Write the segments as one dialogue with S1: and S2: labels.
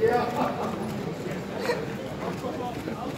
S1: Yeah.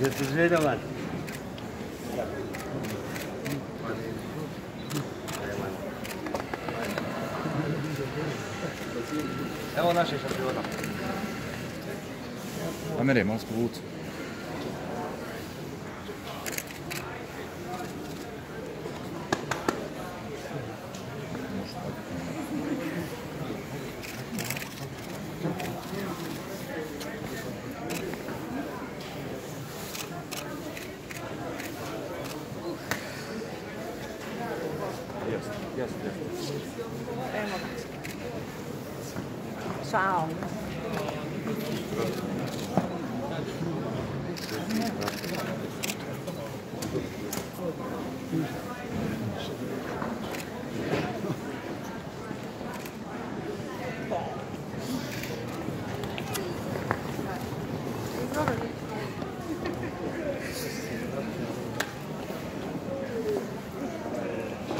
S1: Jeste izgledavan?
S2: Evo naše šampiona.
S3: Kamere, malo se
S4: Yes, yes. Ciao.